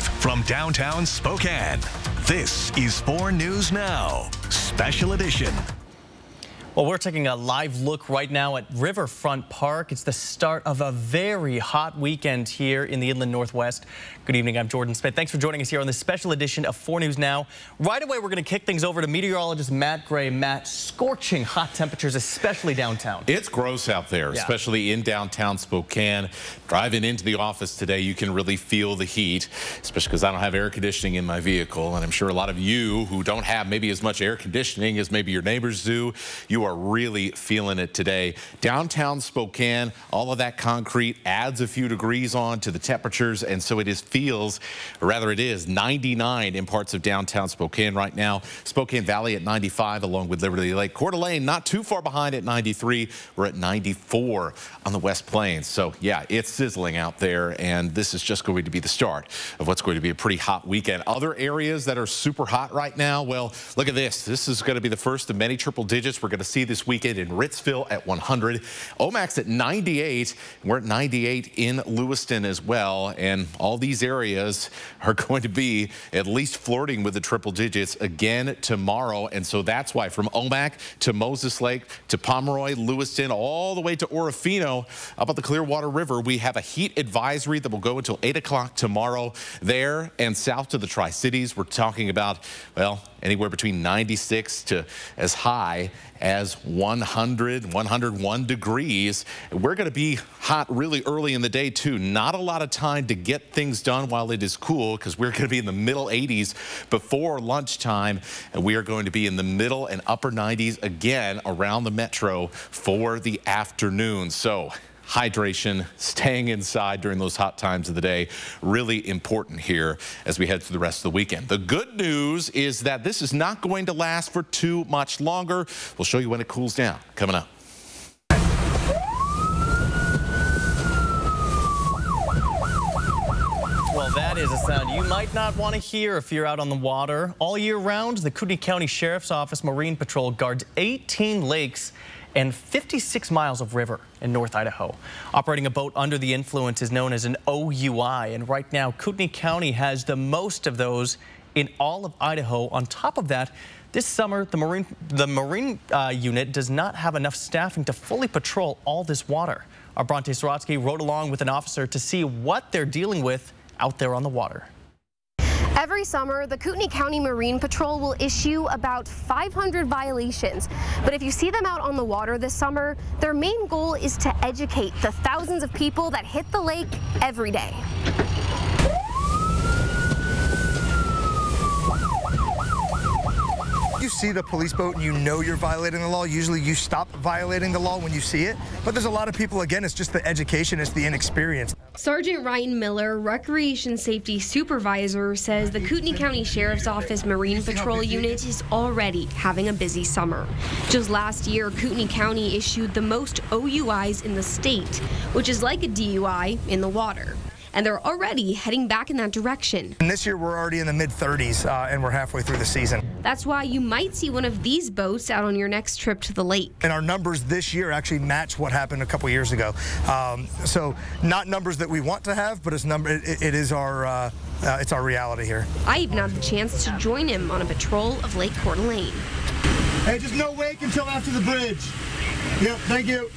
Live from downtown Spokane, this is 4 News Now, Special Edition. Well, we're taking a live look right now at Riverfront Park. It's the start of a very hot weekend here in the Inland Northwest. Good evening, I'm Jordan Smith. Thanks for joining us here on this special edition of 4 News Now. Right away, we're going to kick things over to meteorologist Matt Gray. Matt, scorching hot temperatures, especially downtown. It's gross out there, yeah. especially in downtown Spokane. Driving into the office today, you can really feel the heat, especially because I don't have air conditioning in my vehicle. And I'm sure a lot of you who don't have maybe as much air conditioning as maybe your neighbors do, you are really feeling it today. Downtown Spokane, all of that concrete adds a few degrees on to the temperatures. And so it is feels, or rather it is, 99 in parts of downtown Spokane right now. Spokane Valley at 95 along with Liberty Lake. Coeur d'Alene not too far behind at 93. We're at 94 on the West Plains. So yeah, it's sizzling out there and this is just going to be the start of what's going to be a pretty hot weekend. Other areas that are super hot right now, well, look at this. This is going to be the first of many triple digits we're going to see this weekend in Ritzville at 100. Omak's at 98. We're at 98 in Lewiston as well. And all these areas are going to be at least flirting with the triple digits again tomorrow. And so that's why from Omak to Moses Lake to Pomeroy, Lewiston, all the way to Orofino up at the Clearwater River, we have a heat advisory that will go until 8 o'clock tomorrow there and south to the Tri-Cities. We're talking about, well, anywhere between 96 to as high as 100, 101 degrees. We're going to be hot really early in the day, too. Not a lot of time to get things done while it is cool because we're going to be in the middle 80s before lunchtime. And we are going to be in the middle and upper 90s again around the metro for the afternoon. So hydration, staying inside during those hot times of the day, really important here as we head through the rest of the weekend. The good news is that this is not going to last for too much longer. We'll show you when it cools down coming up. Well, that is a sound you might not want to hear if you're out on the water. All year round, the Kootenai County Sheriff's Office Marine Patrol guards 18 lakes and 56 miles of river in North Idaho. Operating a boat under the influence is known as an OUI, and right now Kootenai County has the most of those in all of Idaho. On top of that, this summer, the Marine, the Marine uh, unit does not have enough staffing to fully patrol all this water. Our Bronte Sorotsky rode along with an officer to see what they're dealing with out there on the water. Every summer, the Kootenai County Marine Patrol will issue about 500 violations. But if you see them out on the water this summer, their main goal is to educate the thousands of people that hit the lake every day. See the police boat and you know you're violating the law. Usually you stop violating the law when you see it. But there's a lot of people, again, it's just the education, it's the inexperience. Sergeant Ryan Miller, Recreation Safety Supervisor, says the Kootenai County Sheriff's Office Marine Patrol Unit is already having a busy summer. Just last year, Kootenai County issued the most OUIs in the state, which is like a DUI in the water and they're already heading back in that direction. And this year we're already in the mid 30s uh, and we're halfway through the season. That's why you might see one of these boats out on your next trip to the lake. And our numbers this year actually match what happened a couple years ago. Um, so not numbers that we want to have, but it's number it, it is our uh, uh, it's our reality here. I even had the chance to join him on a patrol of Lake Coeur d'Alene. Hey, just no wake until after the bridge. Yep, thank you.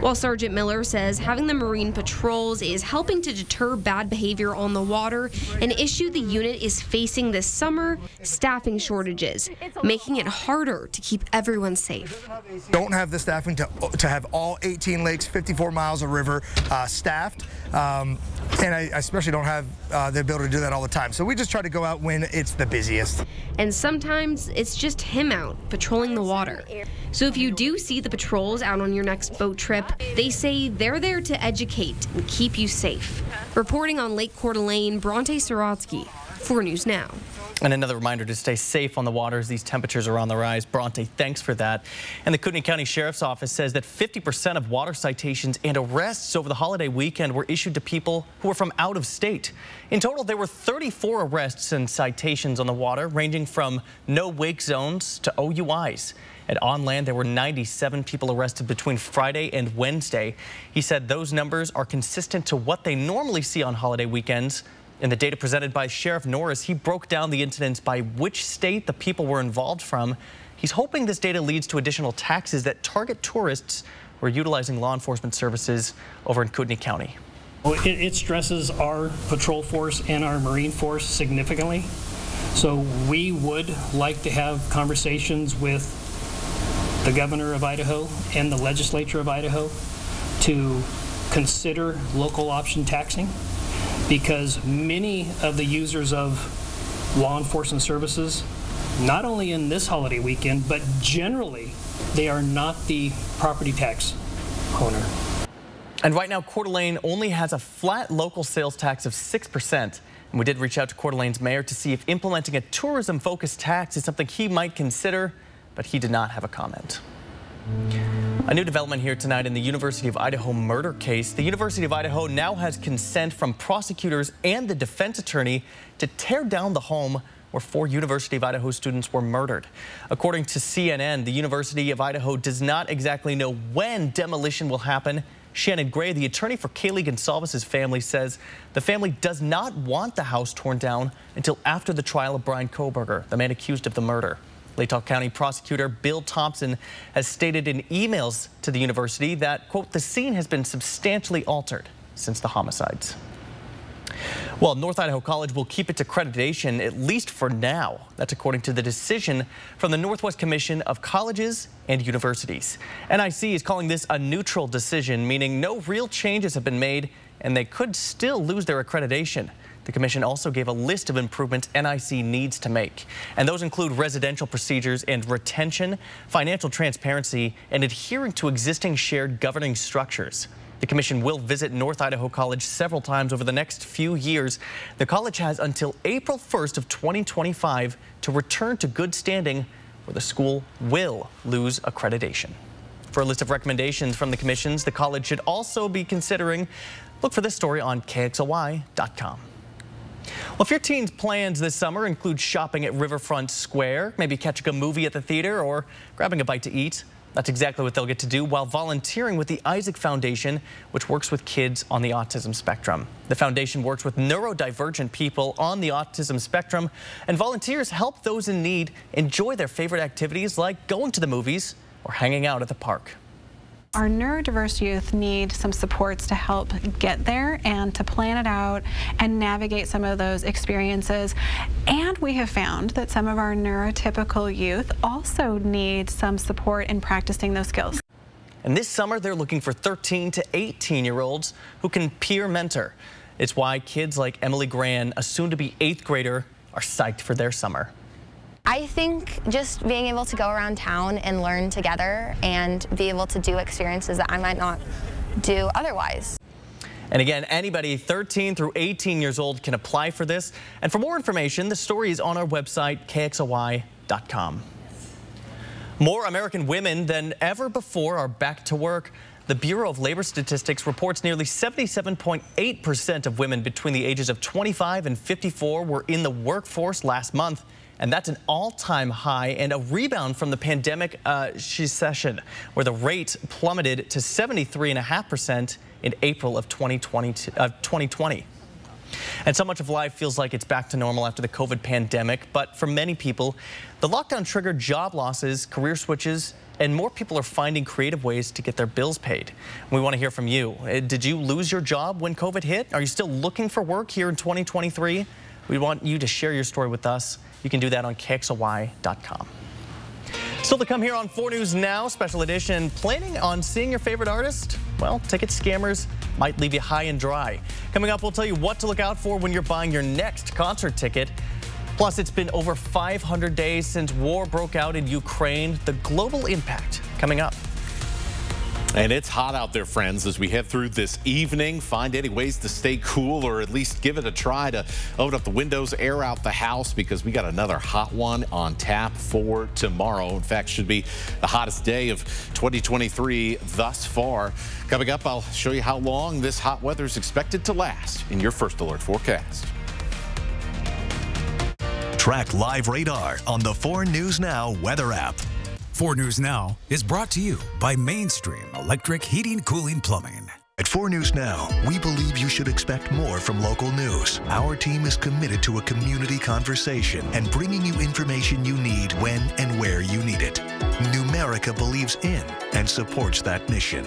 While Sergeant Miller says having the Marine patrols is helping to deter bad behavior on the water, an issue the unit is facing this summer staffing shortages, making it harder to keep everyone safe. Don't have the staffing to, to have all 18 lakes, 54 miles of river uh, staffed. Um, and I, especially don't have uh, the ability to do that all the time. So we just try to go out when it's the busiest. And sometimes it's just him out patrolling the water. So if you do see the patrols out on your next boat trip, they say they're there to educate and keep you safe. Reporting on Lake Coeur d'Alene, Bronte Sorotsky, 4 News Now. And another reminder to stay safe on the waters. These temperatures are on the rise. Bronte, thanks for that. And the Kootenai County Sheriff's Office says that 50% of water citations and arrests over the holiday weekend were issued to people who were from out of state. In total, there were 34 arrests and citations on the water, ranging from no wake zones to OUIs. And on land, there were 97 people arrested between Friday and Wednesday. He said those numbers are consistent to what they normally see on holiday weekends In the data presented by Sheriff Norris, he broke down the incidents by which state the people were involved from. He's hoping this data leads to additional taxes that target tourists who are utilizing law enforcement services over in Kootenai County. It stresses our patrol force and our Marine force significantly. So we would like to have conversations with the governor of Idaho and the legislature of Idaho to consider local option taxing because many of the users of law enforcement services, not only in this holiday weekend, but generally, they are not the property tax owner. And right now, Coeur d'Alene only has a flat local sales tax of 6%. And we did reach out to Coeur d'Alene's mayor to see if implementing a tourism-focused tax is something he might consider, but he did not have a comment. A new development here tonight in the University of Idaho murder case. The University of Idaho now has consent from prosecutors and the defense attorney to tear down the home where four University of Idaho students were murdered. According to CNN, the University of Idaho does not exactly know when demolition will happen. Shannon Gray, the attorney for Kaylee Goncalves' family, says the family does not want the house torn down until after the trial of Brian Kohberger, the man accused of the murder. Latah County prosecutor Bill Thompson has stated in emails to the university that, quote, the scene has been substantially altered since the homicides. Well, North Idaho College will keep its accreditation at least for now. That's according to the decision from the Northwest Commission of Colleges and Universities. NIC is calling this a neutral decision, meaning no real changes have been made and they could still lose their accreditation. The commission also gave a list of improvements NIC needs to make, and those include residential procedures and retention, financial transparency, and adhering to existing shared governing structures. The commission will visit North Idaho College several times over the next few years. The college has until April 1st of 2025 to return to good standing or the school will lose accreditation. For a list of recommendations from the commissions, the college should also be considering. Look for this story on KXLY.com. Well, if your teen's plans this summer include shopping at Riverfront Square, maybe catching a movie at the theater or grabbing a bite to eat, that's exactly what they'll get to do while volunteering with the Isaac Foundation, which works with kids on the autism spectrum. The foundation works with neurodivergent people on the autism spectrum, and volunteers help those in need enjoy their favorite activities like going to the movies or hanging out at the park. Our neurodiverse youth need some supports to help get there and to plan it out and navigate some of those experiences. And we have found that some of our neurotypical youth also need some support in practicing those skills. And this summer, they're looking for 13 to 18 year olds who can peer mentor. It's why kids like Emily Gran, a soon to be eighth grader, are psyched for their summer. I think just being able to go around town and learn together and be able to do experiences that I might not do otherwise. And again, anybody 13 through 18 years old can apply for this. And for more information, the story is on our website, kxly.com. More American women than ever before are back to work. The Bureau of Labor Statistics reports nearly 77.8% of women between the ages of 25 and 54 were in the workforce last month and that's an all-time high and a rebound from the pandemic uh, session, where the rate plummeted to 73.5% in April of 2020. Uh, 2020. And so much of life feels like it's back to normal after the COVID pandemic, but for many people, the lockdown triggered job losses, career switches, and more people are finding creative ways to get their bills paid. We want to hear from you. Uh, did you lose your job when COVID hit? Are you still looking for work here in 2023? We want you to share your story with us. You can do that on KXLY.com. Still to come here on 4 News Now, special edition. Planning on seeing your favorite artist? Well, ticket scammers might leave you high and dry. Coming up, we'll tell you what to look out for when you're buying your next concert ticket. Plus, it's been over 500 days since war broke out in Ukraine. The global impact coming up. And it's hot out there, friends, as we head through this evening. Find any ways to stay cool or at least give it a try to open up the windows, air out the house because we got another hot one on tap for tomorrow. In fact, should be the hottest day of 2023 thus far. Coming up, I'll show you how long this hot weather is expected to last in your first alert forecast. Track live radar on the 4 News Now weather app. 4 News Now is brought to you by Mainstream Electric Heating, Cooling, Plumbing. At 4 News Now, we believe you should expect more from local news. Our team is committed to a community conversation and bringing you information you need when and where you need it. Numerica believes in and supports that mission.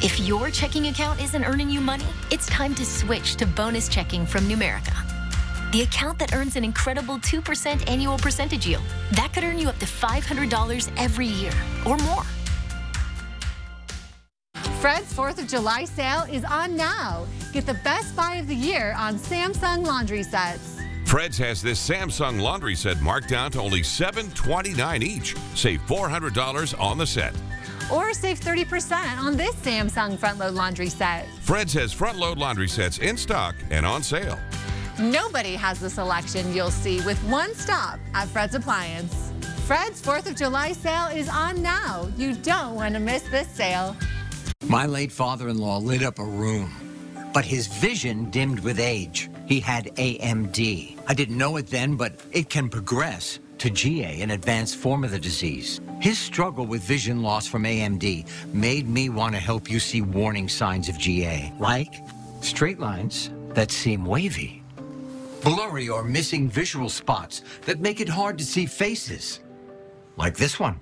If your checking account isn't earning you money, it's time to switch to bonus checking from Numerica. The account that earns an incredible 2% annual percentage yield. That could earn you up to $500 every year or more. Fred's 4th of July sale is on now. Get the best buy of the year on Samsung laundry sets. Fred's has this Samsung laundry set marked down to only 729 each. Save $400 on the set. Or save 30% on this Samsung front load laundry set. Fred's has front load laundry sets in stock and on sale. Nobody has the selection you'll see with one stop at Fred's Appliance. Fred's 4th of July sale is on now. You don't want to miss this sale. My late father-in-law lit up a room, but his vision dimmed with age. He had AMD. I didn't know it then, but it can progress to GA, an advanced form of the disease. His struggle with vision loss from AMD made me want to help you see warning signs of GA, like straight lines that seem wavy, blurry or missing visual spots that make it hard to see faces, like this one,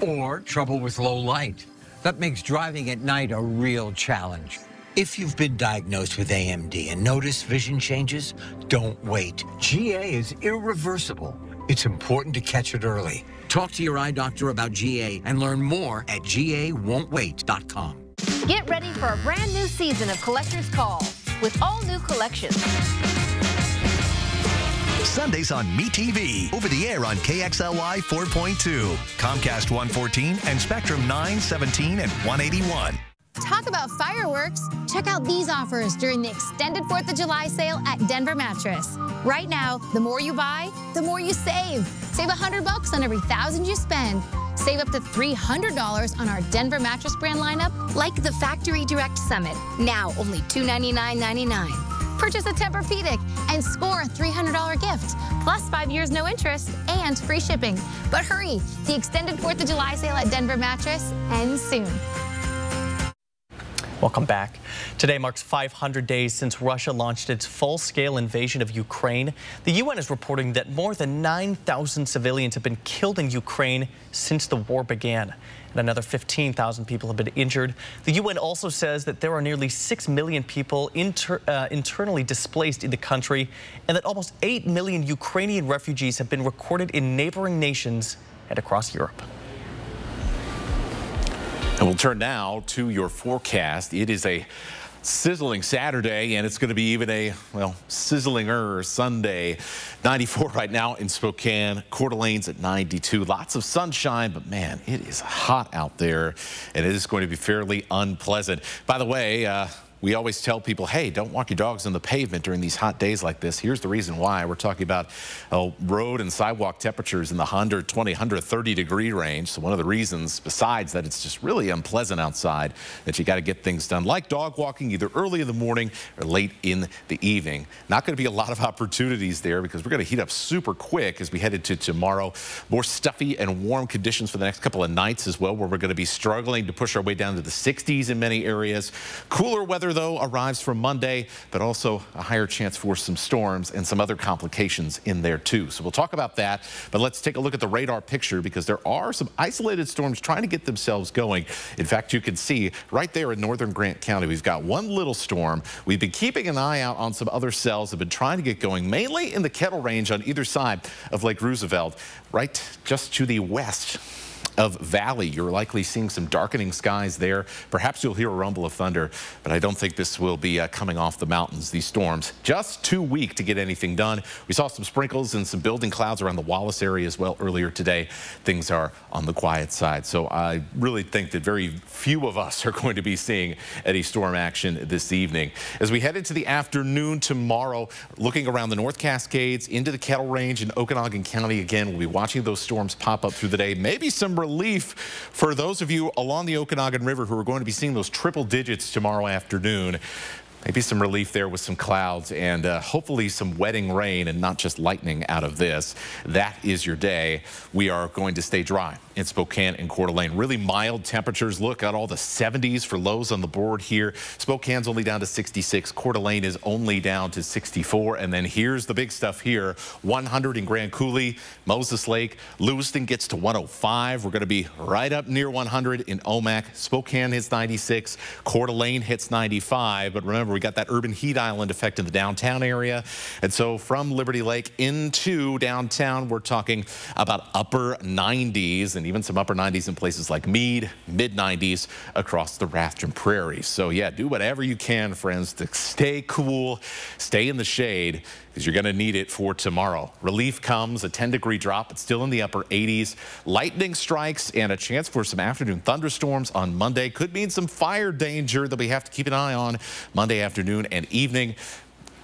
or trouble with low light that makes driving at night a real challenge. If you've been diagnosed with AMD and notice vision changes, don't wait. GA is irreversible. It's important to catch it early. Talk to your eye doctor about GA and learn more at gawon'twait.com. Get ready for a brand new season of Collector's Call with all new collections. Sundays on MeTV. Over the air on KXLY 4.2, Comcast 114, and Spectrum 917 and 181. Talk about fireworks. Check out these offers during the extended 4th of July sale at Denver Mattress. Right now, the more you buy, the more you save. Save 100 bucks on every thousand you spend. Save up to $300 on our Denver mattress brand lineup, like the Factory Direct Summit. Now only $299.99. Purchase a Tempur-Pedic and score a $300 gift, plus five years no interest and free shipping. But hurry, the extended 4th of July sale at Denver Mattress ends soon. Welcome back. Today marks 500 days since Russia launched its full-scale invasion of Ukraine. The UN is reporting that more than 9,000 civilians have been killed in Ukraine since the war began. And another 15,000 people have been injured. The UN also says that there are nearly 6 million people inter, uh, internally displaced in the country and that almost 8 million Ukrainian refugees have been recorded in neighboring nations and across Europe. And we'll turn now to your forecast. It is a sizzling Saturday, and it's going to be even a, well, sizzlinger Sunday. 94 right now in Spokane, Coeur d'Alene's at 92. Lots of sunshine, but man, it is hot out there, and it is going to be fairly unpleasant. By the way, uh, we always tell people, hey, don't walk your dogs on the pavement during these hot days like this. Here's the reason why. We're talking about uh, road and sidewalk temperatures in the 120, 130 degree range. So one of the reasons, besides that it's just really unpleasant outside, that you got to get things done, like dog walking either early in the morning or late in the evening. Not going to be a lot of opportunities there because we're going to heat up super quick as we head into tomorrow. More stuffy and warm conditions for the next couple of nights as well, where we're going to be struggling to push our way down to the 60s in many areas. Cooler weather though, arrives from Monday, but also a higher chance for some storms and some other complications in there, too. So we'll talk about that, but let's take a look at the radar picture because there are some isolated storms trying to get themselves going. In fact, you can see right there in northern Grant County, we've got one little storm. We've been keeping an eye out on some other cells that have been trying to get going, mainly in the Kettle Range on either side of Lake Roosevelt, right just to the west of Valley. You're likely seeing some darkening skies there. Perhaps you'll hear a rumble of thunder, but I don't think this will be uh, coming off the mountains, these storms. Just too weak to get anything done. We saw some sprinkles and some building clouds around the Wallace area as well earlier today. Things are on the quiet side. So I really think that very few of us are going to be seeing any storm action this evening. As we head into the afternoon tomorrow, looking around the North Cascades into the Kettle Range in Okanogan County again, we'll be watching those storms pop up through the day. Maybe some relief for those of you along the Okanogan River who are going to be seeing those triple digits tomorrow afternoon. Maybe some relief there with some clouds and uh, hopefully some wetting rain and not just lightning out of this. That is your day. We are going to stay dry in Spokane and Coeur d'Alene. Really mild temperatures. Look at all the 70s for lows on the board here. Spokane's only down to 66. Coeur d'Alene is only down to 64. And then here's the big stuff here. 100 in Grand Coulee, Moses Lake. Lewiston gets to 105. We're going to be right up near 100 in Omak. Spokane hits 96. Coeur d'Alene hits 95. But remember, we got that urban heat island effect in the downtown area. And so from Liberty Lake into downtown, we're talking about upper 90s and even some upper 90s in places like Mead, mid 90s across the Rathdrum Prairies. So yeah, do whatever you can, friends, to stay cool, stay in the shade you're going to need it for tomorrow. Relief comes, a 10 degree drop, but still in the upper 80s. Lightning strikes and a chance for some afternoon thunderstorms on Monday. Could mean some fire danger that we have to keep an eye on Monday afternoon and evening.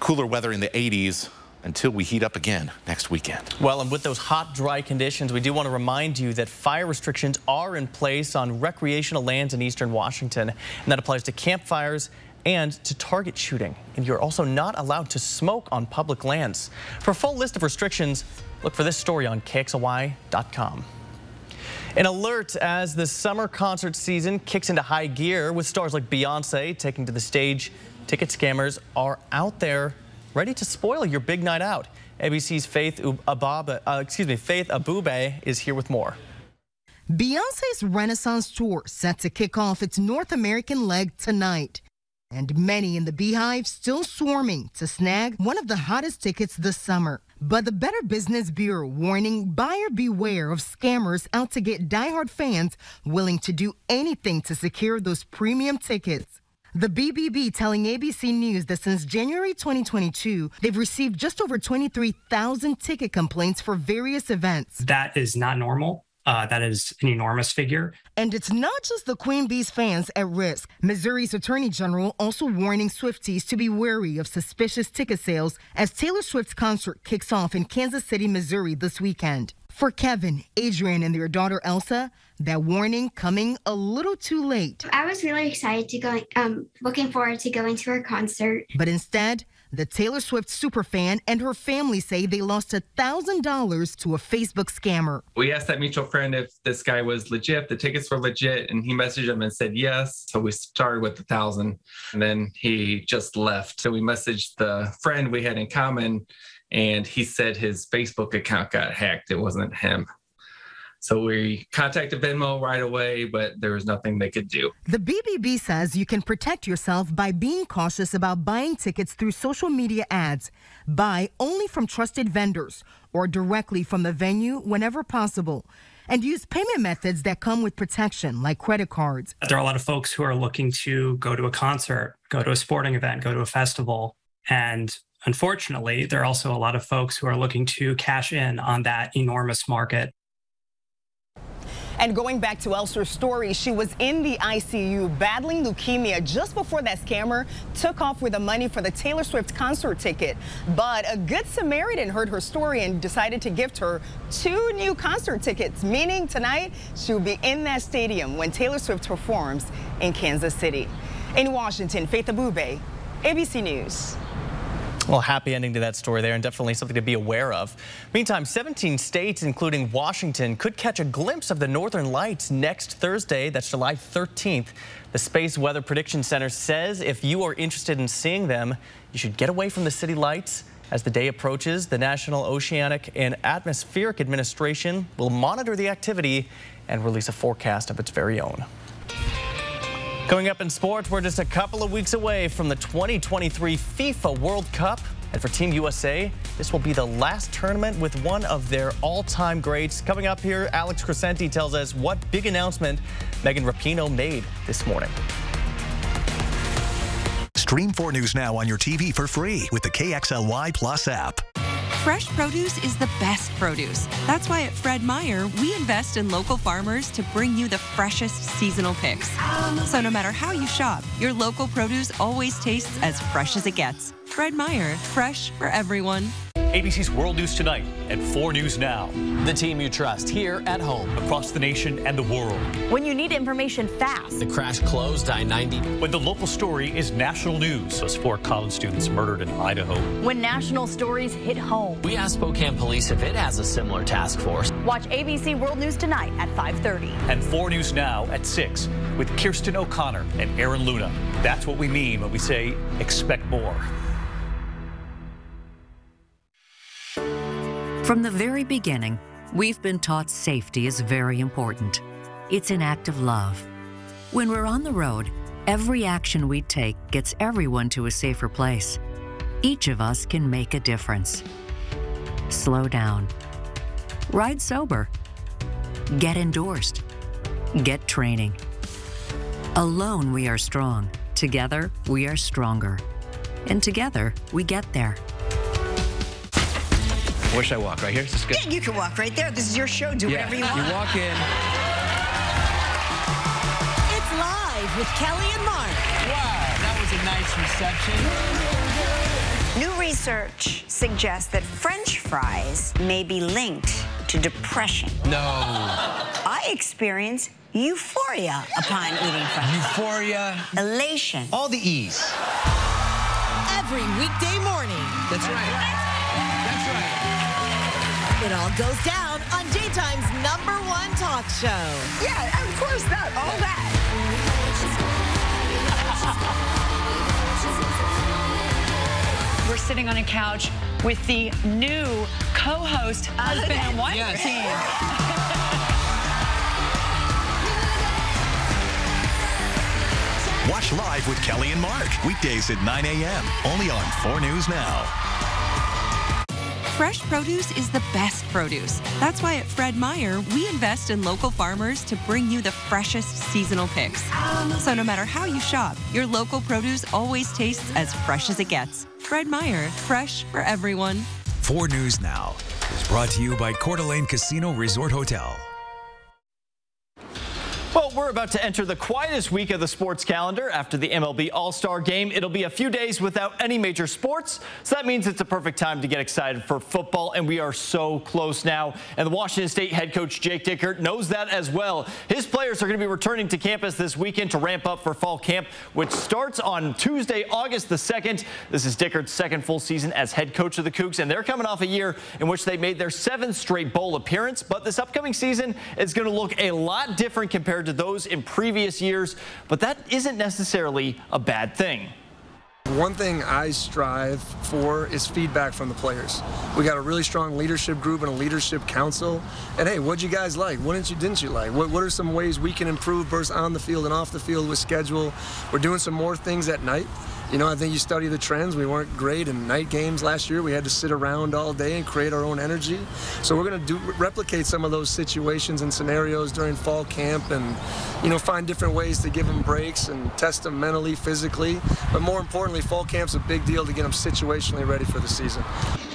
Cooler weather in the 80s until we heat up again next weekend. Well, and with those hot, dry conditions, we do want to remind you that fire restrictions are in place on recreational lands in eastern Washington, and that applies to campfires and to target shooting. And you're also not allowed to smoke on public lands. For a full list of restrictions, look for this story on KXLY.com. An alert as the summer concert season kicks into high gear with stars like Beyonce taking to the stage. Ticket scammers are out there ready to spoil your big night out. ABC's Faith Ababa, uh, excuse me, Faith Abubey is here with more. Beyonce's Renaissance Tour set to kick off its North American leg tonight and many in the BeyHive still swarming to snag one of the hottest tickets this summer. But the Better Business Bureau warning buyer beware of scammers out to get diehard fans willing to do anything to secure those premium tickets. The BBB telling ABC News that since January 2022, they've received just over 23,000 ticket complaints for various events. That is not normal. Uh, that is an enormous figure. And it's not just the Queen Bee's fans at risk. Missouri's Attorney General also warning Swifties to be wary of suspicious ticket sales as Taylor Swift's concert kicks off in Kansas City, Missouri this weekend. For Kevin, Adrian, and their daughter Elsa, that warning coming a little too late. I was really excited to go, um, looking forward to going to her concert. But instead, the Taylor Swift superfan and her family say they lost $1,000 to a Facebook scammer. We asked that mutual friend if this guy was legit, the tickets were legit, and he messaged him and said yes. So we started with the thousand, and then he just left. So we messaged the friend we had in common, and he said his Facebook account got hacked. It wasn't him. So we contacted Venmo right away, but there was nothing they could do. The BBB says you can protect yourself by being cautious about buying tickets through social media ads. Buy only from trusted vendors or directly from the venue whenever possible. And use payment methods that come with protection, like credit cards. There are a lot of folks who are looking to go to a concert, go to a sporting event, go to a festival, and Unfortunately, there are also a lot of folks who are looking to cash in on that enormous market and going back to Elsher's story, she was in the ICU battling leukemia just before that scammer took off with the money for the Taylor Swift concert ticket. But a good Samaritan heard her story and decided to gift her two new concert tickets, meaning tonight she'll be in that stadium when Taylor Swift performs in Kansas City. In Washington, Faith Abubey, ABC News. Well, happy ending to that story there and definitely something to be aware of. Meantime, 17 states, including Washington, could catch a glimpse of the northern lights next Thursday. That's July 13th. The Space Weather Prediction Center says if you are interested in seeing them, you should get away from the city lights. As the day approaches, the National Oceanic and Atmospheric Administration will monitor the activity and release a forecast of its very own. Coming up in sports, we're just a couple of weeks away from the 2023 FIFA World Cup. And for Team USA, this will be the last tournament with one of their all-time greats. Coming up here, Alex Crescenti tells us what big announcement Megan Rapinoe made this morning. Stream 4 News now on your TV for free with the KXLY Plus app. Fresh produce is the best produce. That's why at Fred Meyer, we invest in local farmers to bring you the freshest seasonal picks. So no matter how you shop, your local produce always tastes as fresh as it gets. Fred Meyer, fresh for everyone. ABC's World News Tonight and 4 News Now. The team you trust here at home. Across the nation and the world. When you need information fast. The crash closed I-90. When the local story is national news. Those four college students murdered in Idaho. When national stories hit home. We asked Spokane Police if it has a similar task force. Watch ABC World News Tonight at 5.30. And 4 News Now at 6 with Kirsten O'Connor and Aaron Luna. That's what we mean when we say expect more. From the very beginning, we've been taught safety is very important. It's an act of love. When we're on the road, every action we take gets everyone to a safer place. Each of us can make a difference. Slow down. Ride sober. Get endorsed. Get training. Alone, we are strong. Together, we are stronger. And together, we get there. Where should I walk? Right here? Is this good? Yeah, you can walk right there. This is your show. Do yeah. whatever you want. You walk in. It's live with Kelly and Mark. Wow, that was a nice reception. New research suggests that French fries may be linked to depression. No. I experience euphoria upon eating fries. Euphoria. Elation. All the E's. Every weekday morning. That's right. That's right. It all goes down on daytime's number one talk show. Yeah, of course that. All that. We're sitting on a couch with the new co-host, husband and wife Yes. team. Watch live with Kelly and Mark. Weekdays at 9 a.m. Only on 4 News Now. Fresh produce is the best produce. That's why at Fred Meyer, we invest in local farmers to bring you the freshest seasonal picks. So no matter how you shop, your local produce always tastes as fresh as it gets. Fred Meyer, fresh for everyone. 4 News Now is brought to you by Coeur d'Alene Casino Resort Hotel. We're about to enter the quietest week of the sports calendar after the MLB All-Star Game. It'll be a few days without any major sports, so that means it's a perfect time to get excited for football, and we are so close now. And the Washington State head coach Jake Dickert knows that as well. His players are going to be returning to campus this weekend to ramp up for fall camp, which starts on Tuesday, August the 2nd. This is Dickert's second full season as head coach of the Cougs, and they're coming off a year in which they made their seventh straight bowl appearance. But this upcoming season is going to look a lot different compared to those in previous years, but that isn't necessarily a bad thing. One thing I strive for is feedback from the players. We got a really strong leadership group and a leadership council. And hey, what'd you guys like? What didn't you didn't you like? What, what are some ways we can improve both on the field and off the field with schedule? We're doing some more things at night. You know, I think you study the trends. We weren't great in night games last year. We had to sit around all day and create our own energy. So we're going to do replicate some of those situations and scenarios during fall camp, and you know, find different ways to give them breaks and test them mentally, physically. But more importantly, fall camp's a big deal to get them situationally ready for the season.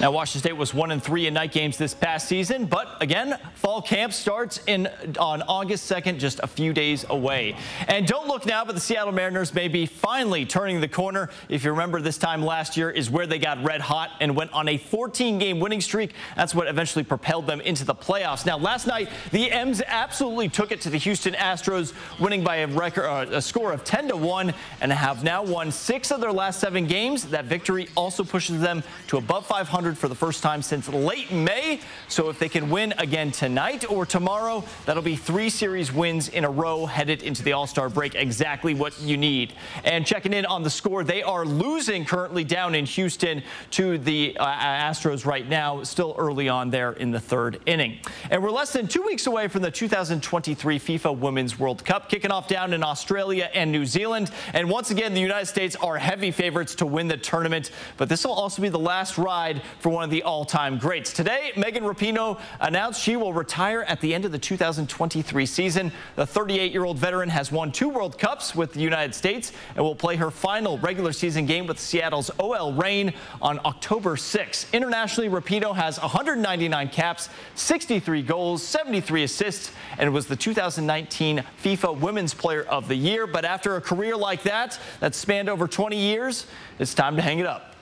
Now, Washington State was one and three in night games this past season, but again, fall camp starts in on August 2nd, just a few days away. And don't look now, but the Seattle Mariners may be finally turning the corner. If you remember, this time last year is where they got red hot and went on a 14-game winning streak. That's what eventually propelled them into the playoffs. Now, last night, the M's absolutely took it to the Houston Astros, winning by a record, uh, a score of 10 to 1, and have now won six of their last seven games. That victory also pushes them to above 500 for the first time since late May. So if they can win again tonight or tomorrow, that'll be three series wins in a row headed into the All-Star break. Exactly what you need. And checking in on the score, they are losing currently down in Houston to the uh, Astros right now, still early on there in the third inning. And we're less than two weeks away from the 2023 FIFA Women's World Cup, kicking off down in Australia and New Zealand. And once again, the United States are heavy favorites to win the tournament, but this will also be the last ride for one of the all-time greats. Today, Megan Rapinoe announced she will retire at the end of the 2023 season. The 38-year-old veteran has won two World Cups with the United States and will play her final regular season game with Seattle's OL Reign on October 6. Internationally, Rapinoe has 199 caps, 63 goals, 73 assists, and was the 2019 FIFA Women's Player of the Year. But after a career like that, that spanned over 20 years, it's time to hang it up.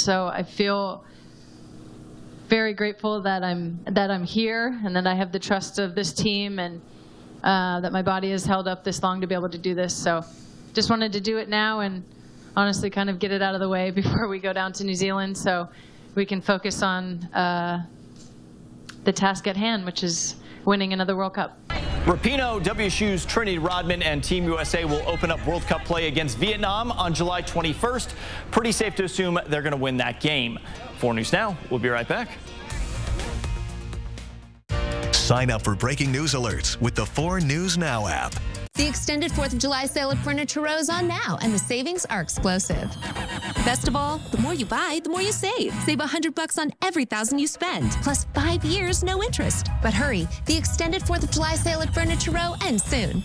So I feel very grateful that I'm that I'm here and that I have the trust of this team and uh, that my body has held up this long to be able to do this. So just wanted to do it now and honestly kind of get it out of the way before we go down to New Zealand so we can focus on uh, the task at hand, which is winning another World Cup. Rapinoe, WSU's Trinity Rodman, and Team USA will open up World Cup play against Vietnam on July 21st. Pretty safe to assume they're going to win that game. 4 News Now, we'll be right back. Sign up for breaking news alerts with the 4 News Now app. The extended 4th of July sale at Furniture Row is on now, and the savings are explosive. Best of all, the more you buy, the more you save. Save 100 bucks on every thousand you spend, plus five years, no interest. But hurry, the extended 4th of July sale at Furniture Row ends soon.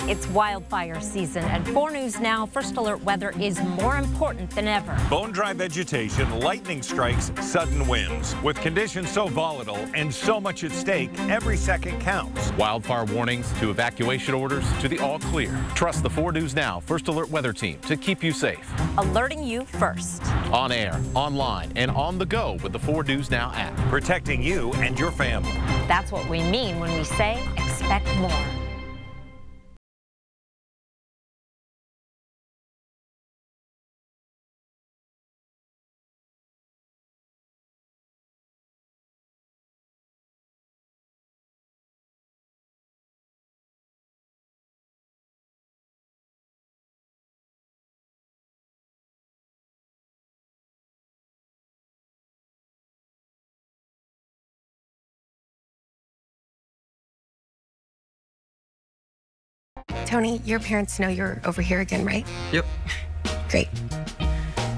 It's wildfire season, and 4 News Now First Alert weather is more important than ever. Bone dry vegetation, lightning strikes, sudden winds. With conditions so volatile and so much at stake, every second counts. Wildfire warnings to evacuation orders to the all clear. Trust the 4 News Now First Alert weather team to keep you safe. Alerting you first. On air, online, and on the go with the 4 News Now app. Protecting you and your family. That's what we mean when we say expect more. Tony, your parents know you're over here again, right? Yep. Great.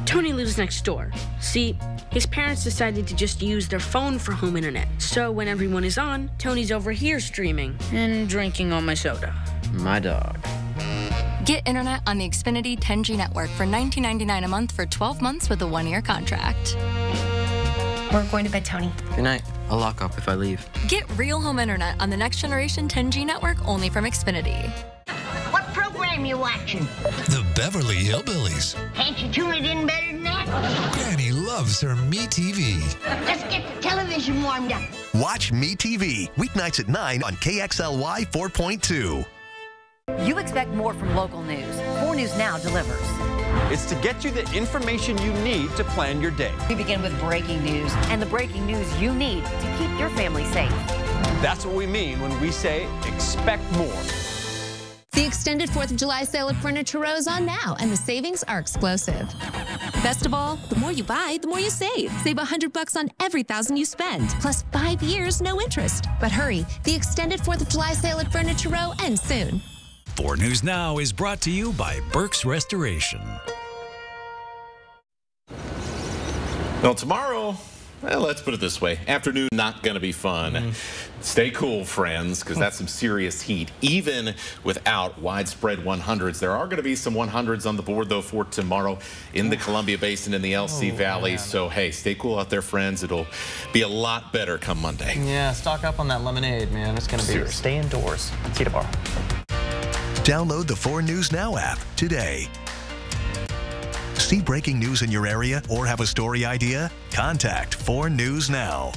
Tony lives next door. See, his parents decided to just use their phone for home internet. So when everyone is on, Tony's over here streaming and drinking all my soda. My dog. Get internet on the Xfinity 10G network for $19.99 a month for 12 months with a one year contract. We're going to bed, Tony. Good night. I'll lock up if I leave. Get real home internet on the next generation 10G network only from Xfinity. What program you watching? The Beverly Hillbillies. Can't you tune it in better than that? Granny loves her MeTV. Let's get the television warmed up. Watch MeTV weeknights at 9 on KXLY 4.2. You expect more from local news. 4 News Now delivers. It's to get you the information you need to plan your day. We begin with breaking news and the breaking news you need to keep your family safe. That's what we mean when we say expect more. The extended 4th of July sale at Furniture Row is on now, and the savings are explosive. Best of all, the more you buy, the more you save. Save 100 bucks on every thousand you spend, plus five years, no interest. But hurry, the extended 4th of July sale at Furniture Row ends soon. 4 News Now is brought to you by Burke's Restoration. Well, tomorrow, well, let's put it this way. Afternoon, not going to be fun. Mm. Stay cool, friends, because that's some serious heat. Even without widespread 100s, there are going to be some 100s on the board, though, for tomorrow in the Columbia Basin and the LC oh, Valley. Man. So, hey, stay cool out there, friends. It'll be a lot better come Monday. Yeah, stock up on that lemonade, man. It's going to be Seriously. stay indoors. See you tomorrow. Download the 4 News Now app today. See breaking news in your area or have a story idea? Contact 4 News Now.